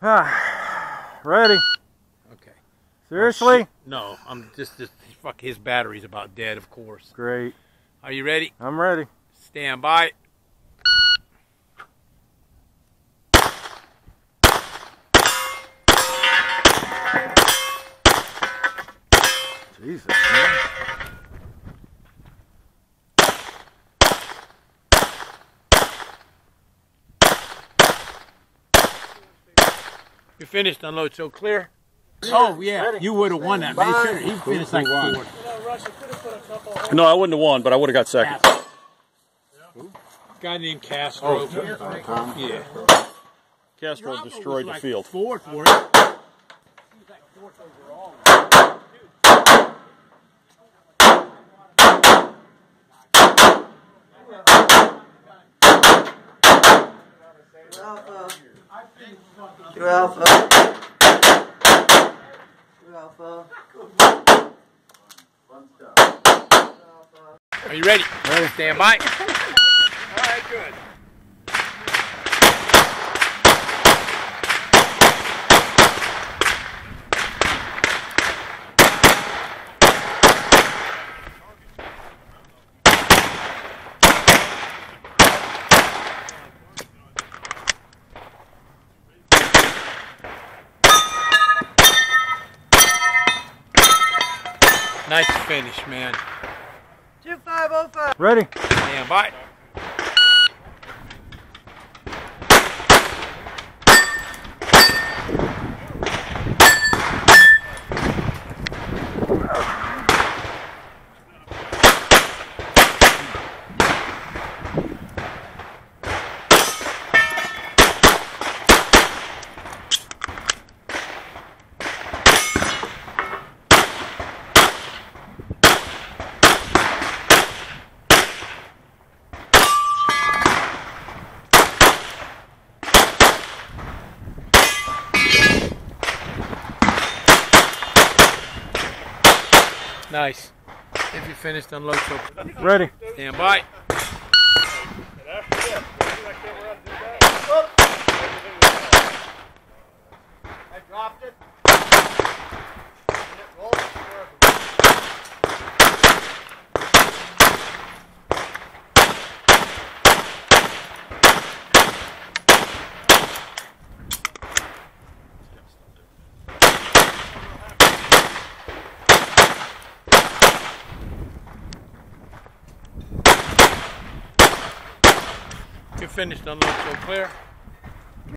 Ready. Okay. Seriously? Oh, no, I'm just, just fuck. His battery's about dead, of course. Great. Are you ready? I'm ready. Stand by. Jesus, man. You're finished. Unload. So clear. Oh yeah, you would have won that. Make sure he finished like fourth. No, I wouldn't have won, but I would have got second. Guy named Castro. Oh, yeah. Castro destroyed the field. Fourth for it. Two alpha. Two alpha. Are you ready? Ready. Stand by. All right. Good. Nice finish, man. Two five oh five. Ready. Stand by. Nice. If you finished, unload. So Ready. stand by. If you finished, unload. So clear.